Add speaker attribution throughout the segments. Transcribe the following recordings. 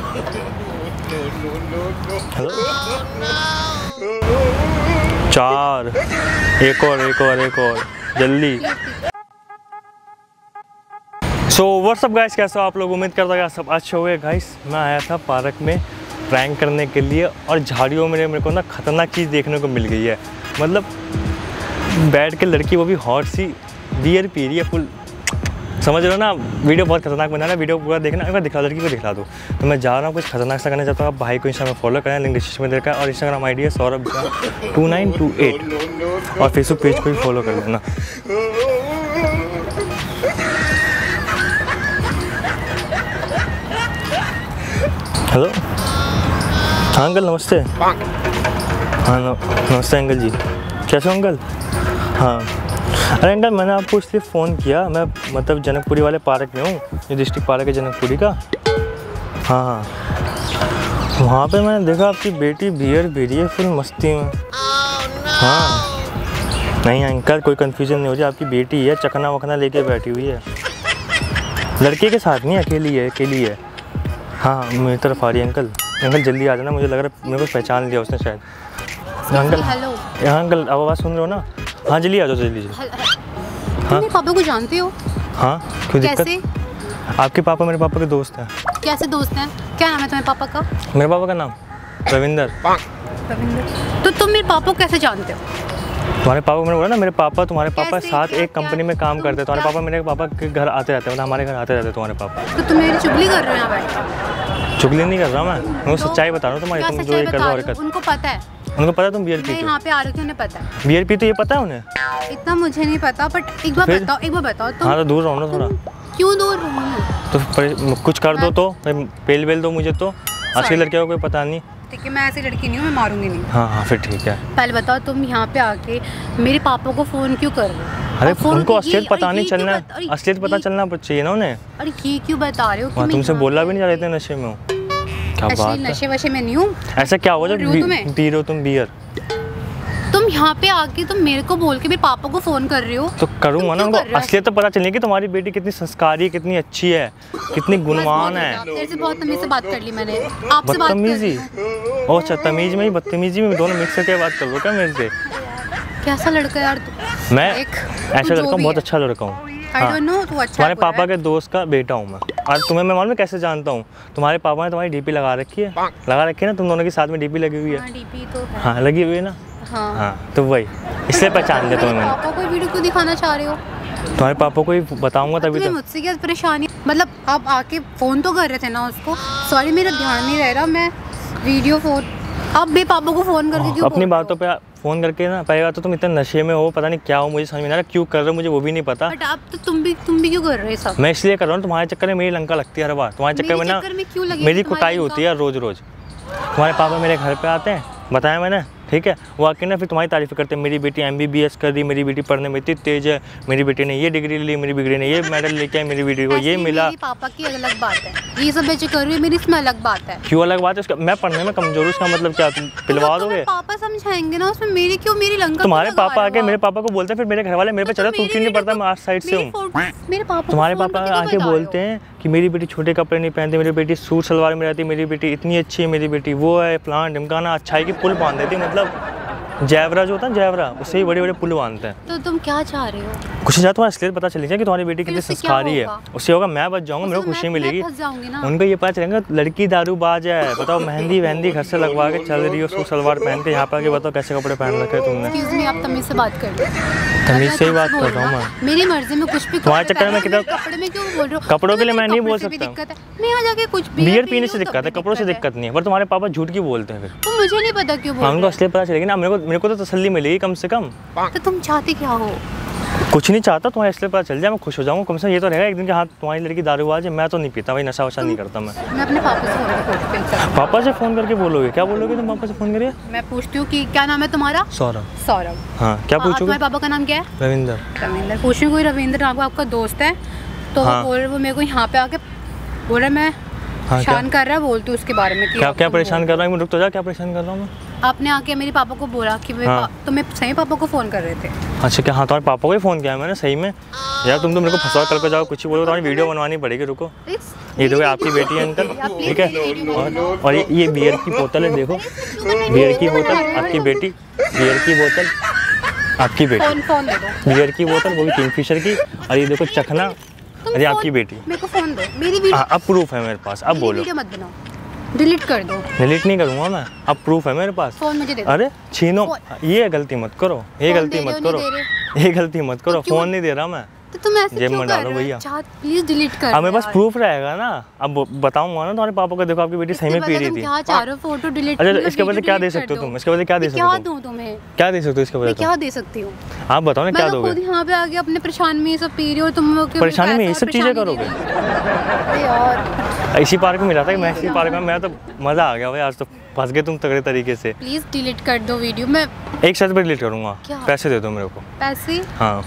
Speaker 1: Hello चार। एक और एक और एक और। जल्दी। सो व्हाट्सअप गाइस कैसे हो आप लोग? उम्मीद करता हूँ सब अच्छे हो गए गाइस मैं आया था पार्क में प्रैंक करने के लिए और झाड़ियों में मेरे को ना खतरनाक चीज़ देखने को मिल गई है। मतलब बैठ के लड़की वो भी हॉट सी बियर पी रही है फुल समझ रहे हो ना? वीडियो बहुत खतरनाक बना रहा है वीडियो पूरा देखना एक बार दिखा लड़की को दिखा दो। तो मैं जा रहा हूँ कुछ खतरनाक सा करना चाहता हूँ आप भाई को इंस्टाग्राम में फॉलो करें लिंक डिस्क्रिप्शन में देखा और इंस्टाग्राम आई डी है Saurabh two nine two eight और फेसबुक पेज को भी फॉलो कर लेना। हेलो हाँ अंकल नमस्ते। हाँ नमस्ते अंकल जी। कैसे हो अंकल? हाँ। अरे अंकल मैंने आपको इसलिए फ़ोन किया। मैं मतलब जनकपुरी वाले पार्क में हूँ ये डिस्ट्रिक्ट पार्क है जनकपुरी का। हाँ हाँ। वहाँ पे मैंने देखा आपकी बेटी बियर पी रही है फुल मस्ती में। हाँ। नहीं अंकल कोई कन्फ्यूज़न नहीं हो जाए आपकी बेटी है चकना वकना लेके बैठी हुई है। लड़के के साथ नहीं अकेली है अकेली है। हाँ हाँ मेरी तरफ़ आ रही है अंकल। अंकल जल्दी आ जाना मुझे लग रहा है मेरे को पहचान लिया उसने शायद। अंकल
Speaker 2: हेलो
Speaker 1: हाँ अंकल अब आवाज़ सुन रहे हो ना? हाँ जल्दी आ जाओ जल्दी
Speaker 2: मेरे पापा को जानते हो?
Speaker 1: हाँ? क्यों
Speaker 2: कैसे?
Speaker 1: दिक्कत आपके पापा मेरे पापा के दोस्त हैं।
Speaker 2: कैसे दोस्त हैं? क्या नाम है तुम्हारे पापा का?
Speaker 1: मेरे पापा का नाम? रविंदर।
Speaker 2: रविंद्र। तो तुम मेरे पापा को कैसे जानते हो?
Speaker 1: तुम्हारे पापा मैंने बोला ना मेरे पापा तुम्हारे पापा? साथ एक कंपनी में काम करते हैं। तुम्हारे पापा मेरे पापा के घर आते रहते हैं मतलब हमारे घर आते रहते हैं तुम्हारे पापा।
Speaker 2: तो तुम मेरी चुगली कर रहे हो यहाँ बैठ
Speaker 1: चुगली नहीं कर रहा मैं। मैं सच्चाई बता रहा हूँ तुम्हारी तुम जो ये कर हो
Speaker 2: रहे हो? उनको पता है।
Speaker 1: उनको पता तुम बियर पीते हो?
Speaker 2: यहाँ पे आ रही थी उन्हें पता है।
Speaker 1: बियर पीते ये पता है उन्हें?
Speaker 2: इतना मुझे नहीं पता बट एक बार बताओ एक बार बताओ तुम
Speaker 1: हाँ तो दूर रहो ना थोड़ा।
Speaker 2: क्यों दूर रहूँ
Speaker 1: तो कुछ कर दो तो पेल वेल दो मुझे तो। की
Speaker 2: Sorry.
Speaker 1: लड़कियों को पता नहीं।
Speaker 2: ठीक है मैं ऐसी लड़की नहीं हूँ मैं मारूँगी नहीं।
Speaker 1: हाँ हाँ फिर ठीक है।
Speaker 2: पहले बताओ तुम यहाँ पे आके मेरे पापा को फ़ोन क्यों कर रहे हो?
Speaker 1: अरे
Speaker 2: phone
Speaker 1: उनको असलियत पता नहीं चलना असलियत पता चलना चाहिए ना उन्हें।
Speaker 2: अरे ये क्यों बता रहे हो कि
Speaker 1: तुमसे बोला भी नहीं जा रहे थे नशे में। हो क्या बात
Speaker 2: नशे वशे में नहीं हूँ।
Speaker 1: ऐसा क्या हुआ जब। पी रहे हो तुम बियर
Speaker 2: तुम यहाँ पे आके तुम मेरे को बोल के मेरे पापा को फ़ोन कर रहे हो।
Speaker 1: तो करूँगा ना उनको? असलियत तो पता चलेगी कि तुम्हारी बेटी कितनी संस्कारी है कितनी अच्छी है कितनी गुणवान है।
Speaker 2: तेरे से बहुत तमीज से बात कर ली मैंने। आपसे बात
Speaker 1: बदतमीजी। ओ अच्छा तमीज में ही बदतमीजी में दोनों मिक्स करके बात कर लो क्या मेरे से?
Speaker 2: कैसा लड़का यार तू?
Speaker 1: मैं ऐसा लड़का हूँ बहुत अच्छा लड़का हूँ। हाँ।
Speaker 2: अच्छा
Speaker 1: तुम्हारे पापा के दोस्त का बेटा हूँ मैं। और तुम्हें मैं मालूम कैसे जानता हूँ? तुम्हारे पापा ने तुम्हारी डीपी लगा रखी है। लगा रखी है ना? तुम दोनों के साथ में डीपी लगी हुई है।
Speaker 2: हाँ डीपी तो है।
Speaker 1: हाँ लगी हुई है ना?
Speaker 2: हाँ।
Speaker 1: हाँ तो वही इसलिए पहचान लिया तुम्हें मैंने।
Speaker 2: पापा को वीडियो क्यों दिखाना चाह रहे हो?
Speaker 1: तुम्हारे पापा को ही बताऊँगा तभी तो।
Speaker 2: मुझसे क्या परेशानी? मतलब आप आके फ़ोन तो कर रहे थे ना उसको? सॉरी मेरा ध्यान नहीं रह रहा मैं वीडियो फ़ोन आप मेरे पापा को फ़ोन करके क्यों
Speaker 1: अपनी बातों पे फ़ोन करके ना पहली बात तो तुम इतने नशे में हो पता नहीं क्या हो मुझे समझ में नहीं आ रहा क्यों कर रहे हो मुझे वो भी नहीं पता।
Speaker 2: बट आप तो तुम भी तुम भी क्यों कर रहे हो सब?
Speaker 1: मैं इसलिए कर रहा हूँ तुम्हारे चक्कर में मेरी लंका लगती है हर बार। तुम्हारे चक्कर में ना मेरी कुटाई होती है रोज़ रोज़ तुम्हारे पापा मेरे घर पर आते हैं बताया मैंने? ठीक है? वो आके ना फिर तुम्हारी तारीफ़ करते हैं मेरी बेटी एमबीबीएस कर रही मेरी बेटी पढ़ने में इतनी तेज है मेरी बेटी ने ये डिग्री ली मेरी बेटी ने ये मेडल लेके आई मेरी बेटी को ये मिला।
Speaker 2: पापा की अलग बात है। ये सब बच्चे कर रही है मेरी इसमें अलग बात है।
Speaker 1: क्यों अलग बात है? उसका मैं पढ़ने में कमज़ोर हूँ उसका मतलब क्या? पिलवा
Speaker 2: तो
Speaker 1: दोगे?
Speaker 2: पापा समझाएँगे ना उसमें मेरी क्यों मेरी लंका
Speaker 1: तुम्हारे पापा आके मेरे पापा को बोलते हैं फिर मेरे घर वाले मेरे पे
Speaker 2: तो
Speaker 1: चला तू क्यों नहीं पढ़ता? मैं आज साइड से हूँ। तुम्हारे पापा आके
Speaker 2: रहे हो?
Speaker 1: बोलते हैं कि मेरी बेटी छोटे कपड़े नहीं पहनती, मेरी बेटी सूट सलवार में रहती, मेरी बेटी इतनी अच्छी है, मेरी बेटी वो है प्लान ढिमकाना, अच्छाई की पुल बाँध देती मतलब जैवरा जो होता है जैवरा उससे ही बड़े बड़े पुल बांधते हैं।
Speaker 2: तो तुम क्या चाह रहे हो?
Speaker 1: खुशी ज़्यादा तुम्हारा असलियत पता चली जाए कि तुम्हारी बेटी कितनी संस्कारी है। उससे होगा मैं बच जाऊँगा मेरे को
Speaker 2: तो
Speaker 1: खुशी मिलेगी। उनको ये पता चलेगा लड़की दारू बाज है बताओ मेहंदी वहंदी घर से लगवा के चल रही हो सूट सलवार पहन के यहाँ पर आके बताओ कैसे कपड़े पहन रखे तुमने।
Speaker 2: आप तमीज से बात कर
Speaker 1: तमीज से ही बात कर रहा हूँ मैं।
Speaker 2: मेरी मर्ज़ी में कुछ भी
Speaker 1: तुम्हारे चक्कर में कितना-
Speaker 2: कपड़े में क्यों बोल रहे हो?
Speaker 1: कपड़ों के लिए मैं नहीं बोल सकता।
Speaker 2: दिक्कत मैं यहाँ जाके कुछ
Speaker 1: बियर पीने से
Speaker 2: तो
Speaker 1: दिक्कत है कपड़ों से दिक्कत नहीं है पर तुम्हारे पापा झूठ क्यों बोलते हैं फिर?
Speaker 2: तो मुझे नहीं पता क्यों
Speaker 1: उनको असलियत पता चलेगा ना मेरे को मेरे को तो तसल्ली मिलेगी कम से कम।
Speaker 2: तो तुम चाहते क्या हो?
Speaker 1: कुछ नहीं चाहता तुम्हारे इसलिए पता चल जाए मैं खुश हो जाऊँगा कम से कम ये तो रहेगा एक दिन के हाथ तुम्हारी लड़की दारूबाज है मैं तो नहीं पीता भाई नशा वशा नहीं करता मैं।
Speaker 2: मैं अपने पापा से फ़ोन करके हूँ
Speaker 1: पापा से फ़ोन करके बोलोगे? क्या बोलोगे तुम पापा से फ़ोन करिए
Speaker 2: मैं पूछती हूँ कि क्या नाम है तुम्हारा?
Speaker 1: सौरभ।
Speaker 2: सौरभ।
Speaker 1: हाँ क्या
Speaker 2: हाँ,
Speaker 1: पूछोगे?
Speaker 2: तुम्हारे पापा का नाम क्या है?
Speaker 1: रविंदर।
Speaker 2: रविंद्र। पूछ रही कोई रविंद्र नाम आपका दोस्त है? तो
Speaker 1: हाँ।
Speaker 2: बोल रहे वो मेरे को यहाँ पे आके बोल रहा मैं
Speaker 1: हाँ
Speaker 2: परेशान कर रहा है बोलती हूँ उसके बारे में
Speaker 1: क्या क्या परेशान कर रहा हूँ? रुक तो जा क्या परेशान कर रहा हूँ मैं।
Speaker 2: आपने आके मेरे पापा को बोला कि मेरे
Speaker 1: हाँ।
Speaker 2: तो मैं सही पापा को फ़ोन कर रहे थे।
Speaker 1: अच्छा क्या हाँ तुम्हारे पापा को ही फ़ोन किया मैंने? सही में? यार तुम तो मेरे को फंसा कर पे जाओ कुछ ही बोलो तुम्हारी वीडियो बनवानी पड़ेगी रुको। ये देखो आपकी बेटी है अंकल ठीक है? और, ये ये बियर की बोतल है देखो। बियर की बोतल आपकी बेटी बियर की बोतल आपकी बेटी। बियर की बोतल वो भी किंगफिशर की। और ये देखो चखना अरे आपकी बेटी।
Speaker 2: मेरे को फ़ोन दो। मेरी वीडियो
Speaker 1: हाँ अब प्रूफ है मेरे पास अब बोलो।
Speaker 2: मत बनाओ। डिलीट कर दो।
Speaker 1: डिलीट नहीं करूँगा मैं। अब प्रूफ है मेरे पास।
Speaker 2: फ़ोन मुझे दे दो।
Speaker 1: अरे छीनो। ये गलती मत करो। ये गलती मत करो। ये गलती मत करो। फ़ोन नहीं दे रहा मैं।
Speaker 2: तो तुम ऐसे
Speaker 1: जेब
Speaker 2: क्यों
Speaker 1: में डालो
Speaker 2: रहे हो?
Speaker 1: भैया।
Speaker 2: प्लीज़ डिलीट कर
Speaker 1: मेरे पास प्रूफ रहेगा ना। अब बताऊँगा ना तुम्हारे पापा को देखो आपकी बेटी सही में पी रही थी।
Speaker 2: क्या चाह रहे हो फ़ोटो डिलीट
Speaker 1: अच्छा इसके बदले क्या दे सकते हो तुम? इसके बदले क्या दे सकते हो
Speaker 2: क्या दूँ तुम्हें?
Speaker 1: क्या दे सकते हो इसके बदले
Speaker 2: क्या दे सकती हूँ?
Speaker 1: आप बताओ ना क्या
Speaker 2: मैं तो
Speaker 1: दोगे
Speaker 2: यहाँ पे आके अपने परेशान में ये सब पी रही हूँ तुम लोग
Speaker 1: परेशानी में ये सब चीज़ें करोगे?
Speaker 2: यार।
Speaker 1: इसी पार्क में मिला था मैं इसी पार्क में मैं तो मज़ा आ गया भाई आज तो फंस गए तुम तगड़े तरीके से।
Speaker 2: प्लीज़ डिलीट कर दो वीडियो मैं
Speaker 1: एक शर्त पे डिलीट करूँगा? पैसे दे दो मेरे को।
Speaker 2: पैसे?
Speaker 1: हाँ।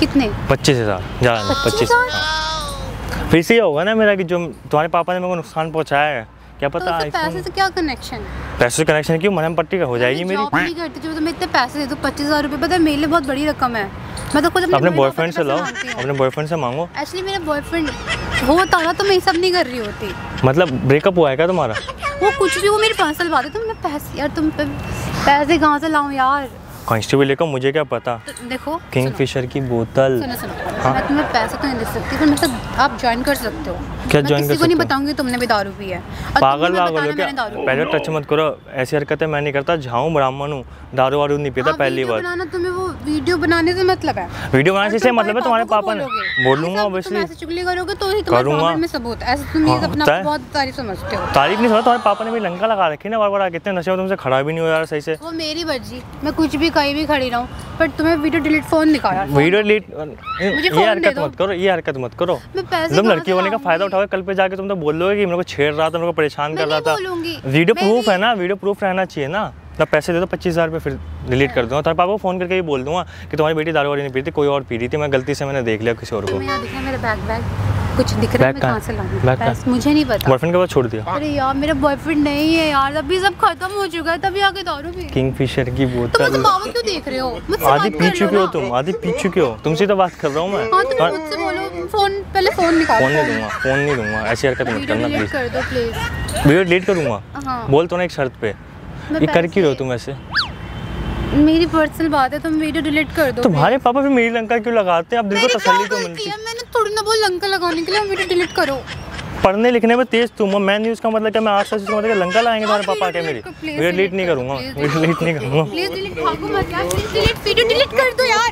Speaker 2: कितने?
Speaker 1: पच्चीस हज़ार। ज़्यादा पच्चीस फिर से होगा ना मेरा कि जो तुम्हारे पापा ने मेरे को नुकसान पहुँचाया है क्या
Speaker 2: तो
Speaker 1: पता
Speaker 2: उससे पैसे से क्या कनेक्शन है?
Speaker 1: पैसे से कनेक्शन क्यों? मरहम पट्टी का हो जाएगी मेरी।
Speaker 2: जॉब नहीं करती जो तुम्हें इतने पैसे दे दो पच्चीस हज़ार रुपये पता है मेरे लिए बहुत बड़ी रकम है। मैं तो खुद अपने
Speaker 1: बॉयफ्रेंड से लाओ अपने बॉयफ्रेंड से मांगो।
Speaker 2: एक्चुअली मेरा बॉयफ्रेंड होता ना तो मैं ये सब नहीं कर रही होती।
Speaker 1: मतलब ब्रेकअप हुआ है क्या तुम्हारा?
Speaker 2: वो कुछ भी वो मेरी पर्सनल बात है तो मैं पैसे यार तुम पैसे कहाँ से लाऊं यार?
Speaker 1: कांस्टेबल लेकर मुझे क्या पता?
Speaker 2: तो देखो
Speaker 1: किंग फिशर की बोतल।
Speaker 2: सुनो सुनो।
Speaker 1: हाँ।
Speaker 2: मैं तुम्हें पैसे तो नहीं दे सकती पर मेरे आप ज्वाइन कर सकते हो।
Speaker 1: क्या
Speaker 2: ज्वाइन
Speaker 1: कर
Speaker 2: को नहीं
Speaker 1: सकते हो?
Speaker 2: बताऊँगी तुमने भी दारू पी है।
Speaker 1: पागल पागल हो
Speaker 2: बताना
Speaker 1: क्या
Speaker 2: मैंने दारू पी
Speaker 1: पहले टच मत करो ऐसी हरकतें मैं नहीं करता झाऊं ब्राह्मण हूँ। दारू वारू नहीं पीता
Speaker 2: हाँ,
Speaker 1: पहली बार
Speaker 2: बनाना तुम्हें वो वीडियो बनाने से मतलब है।
Speaker 1: वीडियो बनाने से मतलब है तुम्हारे पापा ने
Speaker 2: बोलूँगा
Speaker 1: ऑब्वियसली
Speaker 2: ऐसे चुगली करोगे तो ही तुम्हारे
Speaker 1: करूँगा।
Speaker 2: में सबूत ऐसे तुम ये
Speaker 1: हाँ,
Speaker 2: अपना बहुत तारीफ़ समझते हो।
Speaker 1: तारीफ़ नहीं समझ तुम्हारे पापा ने भी लंका लगा रखी ना बार बार आके इतने नशे में तुमसे खड़ा भी नहीं हो यार सही से।
Speaker 2: वो मेरी मर्ज़ी मैं कुछ भी कहीं भी खड़ी रहूँ पर तुम्हें वीडियो डिलीट फ़ोन दिखाया।
Speaker 1: वीडियो डिलीट
Speaker 2: मुझे
Speaker 1: ये हरकत मत करो ये हरकत मत करो। तुम लड़की होने का फ़ायदा उठाओ कल पे जाके तुम तो बोल दोगे कि मेरे को छेड़ रहा था मेरे को परेशान कर रहा था। वीडियो प्रूफ है ना वीडियो प्रूफ रहना चाहिए ना। तब पैसे दे दो पच्चीस हज़ार रुपये फिर डिलीट कर दूँगा। तुम्हारे पापा को फ़ोन करके ही बोल दूँगा कि तुम्हारी बेटी दारू वारी नहीं पी थी कोई और पी रही थी मैं गलती से मैंने देख लिया किसी और को।
Speaker 2: मेरा बैग बैग कुछ दिख रहा है मैं
Speaker 1: कहाँ
Speaker 2: से लाऊँगी? मुझे नहीं पता।
Speaker 1: बॉयफ्रेंड के पास छोड़ दिया।
Speaker 2: अरे यार मेरा बॉयफ्रेंड नहीं है यार अभी सब खत्म हो चुका है तभी आके दारू पी
Speaker 1: किंग फिशर की
Speaker 2: तुम
Speaker 1: बोतल
Speaker 2: मुझे क्यों देख रहे हो?
Speaker 1: आधी पी चुके हो। तुम? आधी पी चुके हो? तुमसे तो बात कर रहा हूँ मैं।
Speaker 2: हाँ तुम मुझसे बोलो फ़ोन पहले फ़ोन निकालो।
Speaker 1: फ़ोन नहीं दूँगा फ़ोन नहीं दूँगा। ऐसी हरकत मत करना प्लीज़
Speaker 2: कर दो प्लीज़
Speaker 1: वीडियो डिलीट करूँगा?
Speaker 2: हाँ।
Speaker 1: बोल तो ना एक शर्त पे। ये कर क्यों रहे हो तुम ऐसे?
Speaker 2: मेरी पर्सनल बात है तुम वीडियो डिलीट कर दो
Speaker 1: तुम्हारे पापा फिर मेरी लंका क्यों लगाते हैं? अब दिल को तसल्ली तो मिलती
Speaker 2: है। ना बोल लंका लगाने के लिए वीडियो डिलीट करो।
Speaker 1: पढ़ने लिखने में तेज तुम हो। मैं न्यूज़ का मतलब क्या? मैं आठ साल से मतलब लंका लाएँगे तुम्हारे
Speaker 2: हाँ,
Speaker 1: पापा
Speaker 2: video
Speaker 1: मेरी। वीडियो डिलीट नहीं
Speaker 2: कर,
Speaker 1: करूँगा। वीडियो डिलीट नहीं करूँगा।
Speaker 2: प्लीज़ डिलीट भागो मत यार। प्लीज़ डिलीट वीडियो डिलीट कर दो यार।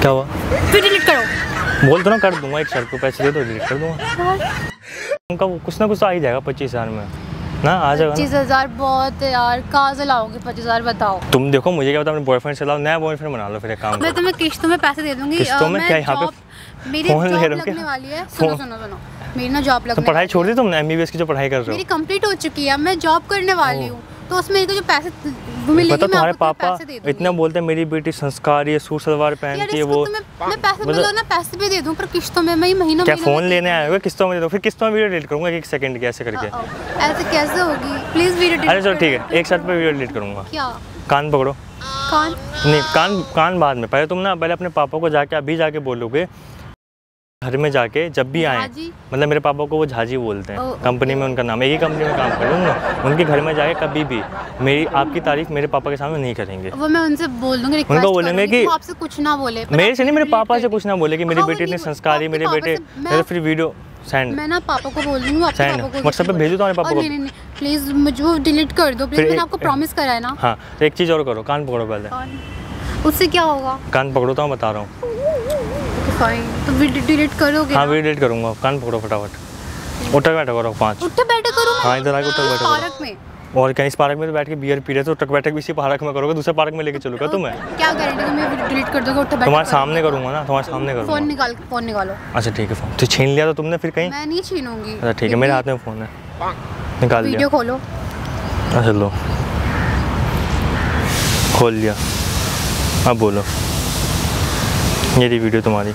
Speaker 1: क्या हुआ?
Speaker 2: वीडियो डिलीट करो।
Speaker 1: बोल तो ना कर दूँगा। एक शर्त को पैसे दे दो डिलीट कर दूँगा। उनका वो कुछ ना कुछ तो आ ही जाएगा पच्चीस हज़ार में। ना आ जाएगा
Speaker 2: पच्चीस हज़ार बहुत यार कहाँ से लाओगे पच्चीस हज़ार बताओ।
Speaker 1: तुम देखो मुझे क्या बताओ अपने बॉयफ्रेंड से लाओ नया बॉयफ्रेंड बना लो फिर एक काम
Speaker 2: मैं तुम्हें किश्तों में पैसे दे दूँगी
Speaker 1: किश्तों में क्या यहाँ पे
Speaker 2: मेरी जॉब लगने वाली है सुनो सुनो सुनो मेरी ना जॉब
Speaker 1: तो
Speaker 2: लगने
Speaker 1: पढ़ाई छोड़ दी तुमने एमबीबीएस की जो पढ़ाई कर रहे हो।
Speaker 2: मेरी कंप्लीट हो चुकी है मैं जॉब करने वाली हूँ। तो उसमें मेरे को जो पैसे मिलेंगे
Speaker 1: पता
Speaker 2: मैं
Speaker 1: तुम्हारे पापा
Speaker 2: पैसे दे
Speaker 1: इतना बोलते हैं मेरी बेटी संस्कार ये सूट सलवार पहनती है वो
Speaker 2: तुम्हें मैं पैसे
Speaker 1: मतलब-
Speaker 2: मिलो ना पैसे भी दे दूँ पर किश्तों में मैं महीना
Speaker 1: क्या फ़ोन लेने
Speaker 2: दे।
Speaker 1: आए किस्तों में दे दो। फिर किस्तों में वीडियो डिलीट करूँगा एक सेकंड की ऐसे करके।
Speaker 2: ऐसे कैसे होगी? प्लीज़ वीडियो
Speaker 1: अरे चलो ठीक है। एक साथ पे वीडियो डिलीट करूँगा।
Speaker 2: क्या?
Speaker 1: कान पकड़ो।
Speaker 2: कान?
Speaker 1: नहीं कान कान बाद में। पहले तुम ना पहले अपने पापा को जाके अभी जाके बोलोगे घर में जाके जब भी आए मतलब मेरे पापा को वो झाजी बोलते हैं। कंपनी में उनका नाम एक ही कंपनी में काम कर रहा हूँ ना उनके घर में जाके कभी भी मेरी आपकी तारीफ़ मेरे पापा के सामने नहीं करेंगे।
Speaker 2: वो मैं उनसे बोल दूँगी
Speaker 1: उनको बोलेंगे कि-
Speaker 2: आपसे कुछ ना बोले
Speaker 1: मेरे से नहीं मेरे पापा से कुछ ना बोले कि मेरी
Speaker 2: हाँ,
Speaker 1: बेटी इतनी
Speaker 2: नहीं-
Speaker 1: संस्कारी
Speaker 2: आपके
Speaker 1: मेरे बेटे मेरे फिर वीडियो सेंड
Speaker 2: मैं ना पापा को बोल दूँगी पापा को
Speaker 1: पे भेजो तुम्हारे पापा को।
Speaker 2: नहीं नहीं प्लीज़ मुझे वो डिलीट कर दो प्लीज़ मैंने आपको प्रॉमिस करा है ना।
Speaker 1: हाँ तो एक चीज़ और करो कान पकड़ो पहले।
Speaker 2: उससे क्या होगा?
Speaker 1: कान पकड़ो तो मैं बता रहा हूँ।
Speaker 2: फाइन तो वीडियो डिलीट करोगे
Speaker 1: हाँ वीडियो डिलीट करूँगा। कान पकड़ो फटाफट। उठक बैठा करो पाँच।
Speaker 2: उठे बैठे करो
Speaker 1: हाँ, इधर आके उठक बैठे करो।
Speaker 2: पार्क में।
Speaker 1: और क्या इस पार्क में तो बैठ के बियर पी रहे थे उठक बैठक भी इसी पार्क में करोगे दूसरे पार्क में लेके चलूँगा तुम्हें?
Speaker 2: क्या गारंटी तुम्हें वीडियो डिलीट कर दोगे उठे बैठे
Speaker 1: तुम्हारे सामने करूँगा ना तुम्हारे सामने
Speaker 2: फ़ोन
Speaker 1: करूँगा
Speaker 2: निकाल फ़ोन निकालो।
Speaker 1: अच्छा ठीक है फ़ोन। तो छीन लिया तो तुमने फिर कहीं?
Speaker 2: मैं नहीं छीनूँगी।
Speaker 1: अच्छा ठीक है मेरे हाथ में फ़ोन है। निकाल लिया।
Speaker 2: वीडियो खोलो।
Speaker 1: अच्छा लो। खोल लिया। अब बोलो। ये रही वीडियो तुम्हारी।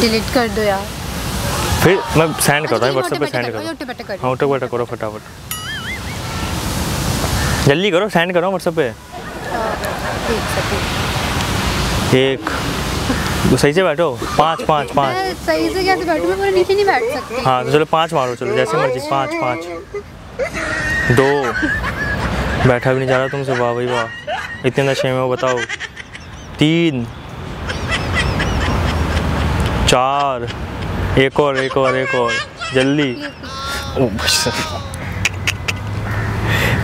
Speaker 2: डिलीट कर दो यार।
Speaker 1: फिर मैं सेंड कर रहा हूँ
Speaker 2: अच्छा,
Speaker 1: व्हाट्सएप पे सेंड
Speaker 2: बैठे
Speaker 1: करो हाँ। उठक बैठक करो फटाफट जल्दी करो सेंड करो व्हाट्सएप पे।
Speaker 2: हाँ, है
Speaker 1: एक तो सही से बैठो? पाँच पाँच पाँच।
Speaker 2: सही से कैसे बैठूं? मैं पूरे नीचे नहीं बैठ सकती।
Speaker 1: हाँ तो चलो पाँच मारो चलो जैसे मर्ज़ी पाँच पाँच। दो। बैठा भी नहीं जा रहा तुमसे वाह भाई वाह। इतने नशे में हो बताओ। तीन। चार। एक और एक और एक और। जल्दी।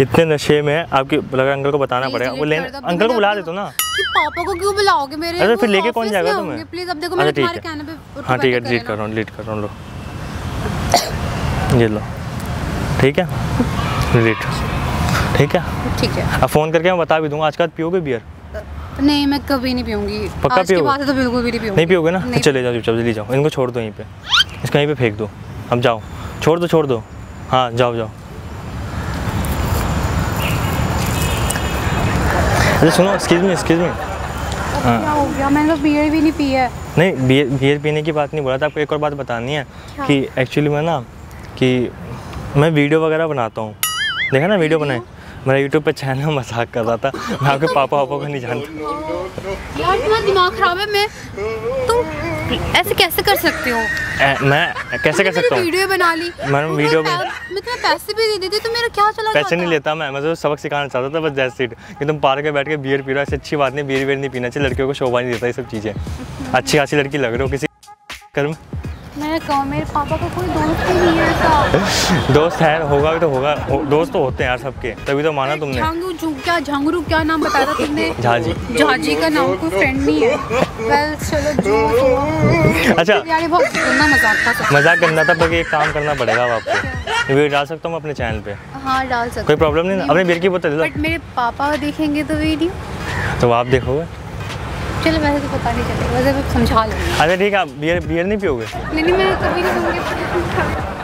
Speaker 1: इतने नशे में आपकी लगा अंकल को बताना पड़ेगा। वो लेने अंकल को बुला दे तो ना?
Speaker 2: कि पापा को क्यों बुलाओगे मेरे?
Speaker 1: अरे फिर लेके कौन जाएगा तुम्हें?
Speaker 2: प्लीज़ अब देखो
Speaker 1: अच्छा ठीक
Speaker 2: तुम्हारे कहने पे
Speaker 1: हाँ ठीक है डिलीट
Speaker 2: कर
Speaker 1: रहा हूँ डिलीट कर रहा हूँ लो। ये लो। ठीक है? डिलीट ठीक है?
Speaker 2: ठीक है।
Speaker 1: अब फ़ोन करके मैं बता भी दूँगा आज का पियोगे बियर
Speaker 2: नहीं मैं कभी नहीं पीऊँगी।
Speaker 1: पक्का पियोगे?
Speaker 2: तो बिल्कुल भी नहीं पीऊँगी।
Speaker 1: नहीं पियोगे ना? चले जाओ चुपचाप जल्दी जाओ। इनको छोड़ दो यहीं पे। इसको यहीं पे फेंक दो। अब जाओ। छोड़ दो छोड़ दो। हाँ जाओ जाओ। अच्छा सुनो एक्सक्यूज मी एक्सक्यूज मी
Speaker 2: क्या हो गया? मैंने तो बियर भी नहीं पी है।
Speaker 1: नहीं बियर बियर पीने की बात नहीं बोला था। आपको एक और बात बतानी है? कि एक्चुअली मैं ना कि मैं वीडियो वगैरह बनाता हूँ। देखा ना वीडियो बनाए? मेरा यूट्यूब पे चैनल मज़ाक कर रहा था। मैं आपके पापा वापा को नहीं जानता।
Speaker 2: यार तुम्हारा दिमाग खराब है मैं तुम ऐसे कैसे कर सकते हो?
Speaker 1: मैं कैसे कर सकता हूँ?
Speaker 2: वीडियो बना ली।
Speaker 1: मैंने वीडियो बना-
Speaker 2: मैं तुम्हें पैसे भी दे देती तो मेरा क्या चला
Speaker 1: पैसे नहीं लेता मैं मैं तो सबक सिखाना चाहता था बस जैसे कि तुम पार्क में बैठ के बियर पी रहे हो ऐसी अच्छी बात नहीं बियर बियर नहीं पीना चाहिए लड़कियों को शोभा नहीं देता ये सब चीज़ें। अच्छी खासी लड़की लग रहे हो किसी कर में
Speaker 2: मैं कहूँ मेरे पापा का कोई दोस्त ही नहीं है ऐसा।
Speaker 1: दोस्त है होगा भी तो होगा। दोस्त तो होते हैं यार सबके तभी तो माना तुमने।
Speaker 2: झांगू क्या झांगरू क्या नाम बताया था तुमने?
Speaker 1: झाजी
Speaker 2: झाजी का नाम कोई फ्रेंड नहीं है। वेल चलो जो
Speaker 1: अच्छा।
Speaker 2: यार बहुत गंदा मज़ाक था
Speaker 1: मज़ाक करना था पर एक काम करना पड़ेगा अब आपको। वीडियो डाल सकता हूँ अपने चैनल पे?
Speaker 2: हाँ डाल सकते
Speaker 1: कोई प्रॉब्लम नहीं ना? अपने बियर की बोतल
Speaker 2: बट मेरे पापा देखेंगे तो वीडियो
Speaker 1: तो आप देखोगे?
Speaker 2: चलो वैसे तो पता नहीं चलेगा वैसे कुछ समझा लो
Speaker 1: अच्छा ठीक है आप बियर बियर नहीं पियोगे?
Speaker 2: नहीं नहीं मैं कभी नहीं